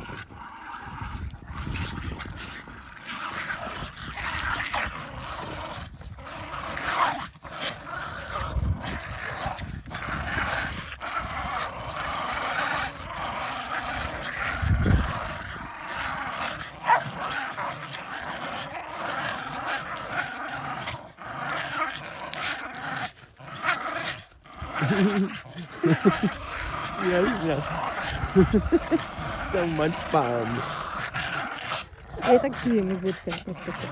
yes, yes so much fun. Я так сильно не звідки не спочатку.